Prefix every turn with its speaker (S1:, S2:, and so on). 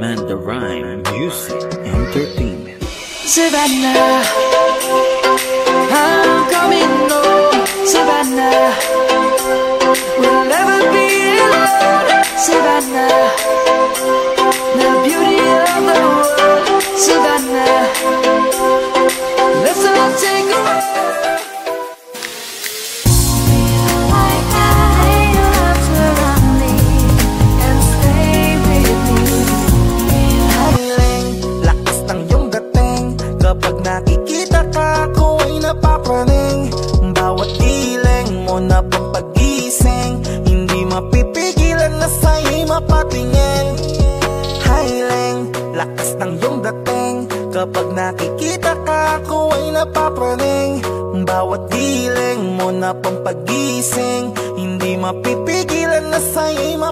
S1: Man the Rhyme Music Entertainment.
S2: Savannah
S3: Hindi mapipigilan na sa'yo'y mapatingin. Hiling, lakas ng iyong dating. Kapag nakikita ka, ako ay napapraning. Bawat iling mo na pang pagising Hindi mapipigilan na sa'yo'y mapatingin